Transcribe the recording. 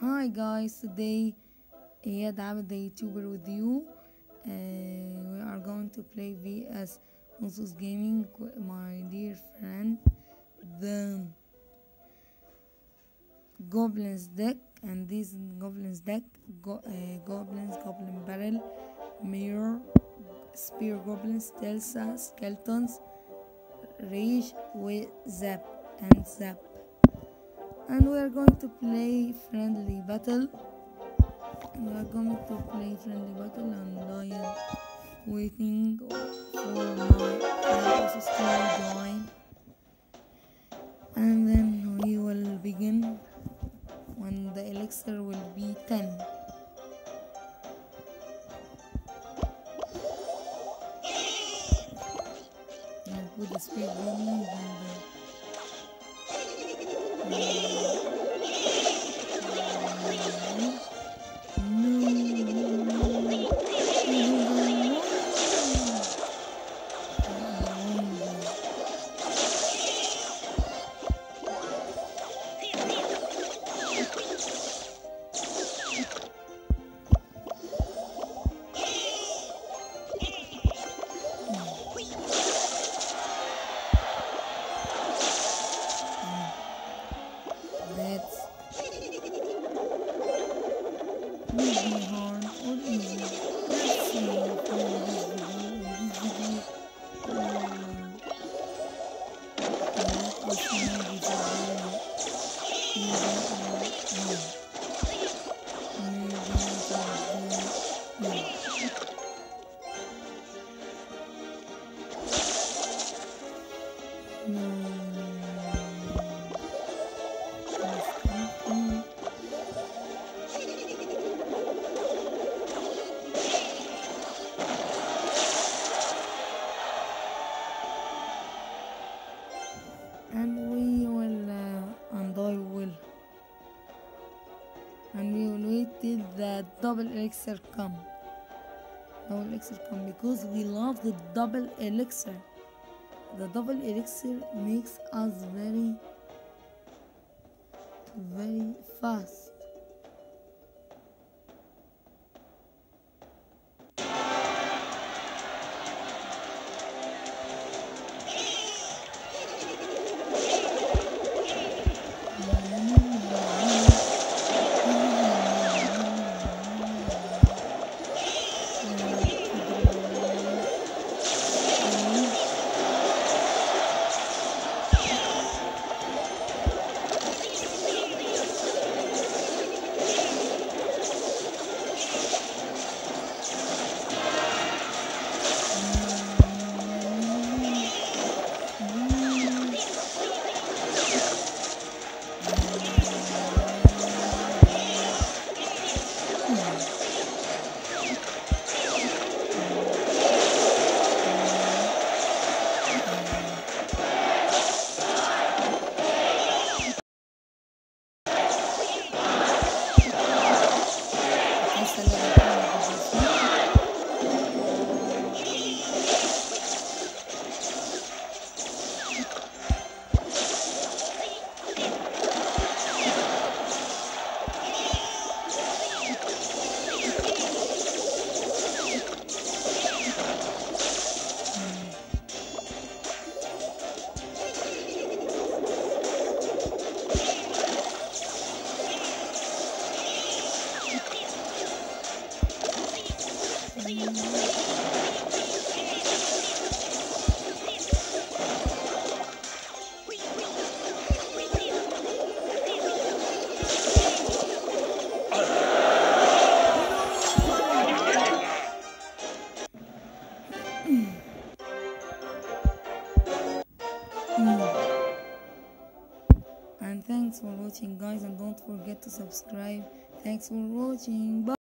Hi guys, today Eyad Abed the YouTuber with you. Uh, we are going to play VS Monsters Gaming with my dear friend, the Goblins deck, and this Goblins deck, go, uh, Goblins, Goblin Barrel, Mirror, Spear Goblins, Telsa, Skeletons, Rage with Zap and Zap and we are going to play friendly battle. And we are going to play friendly battle and I am waiting for my sister to join. And then we will begin when the elixir will be 10 and put the speed going and No. The double elixir come. Double elixir come because we love the double elixir. The double elixir makes us very very fast and thanks for watching guys and don't forget to subscribe. Thanks for watching. Bye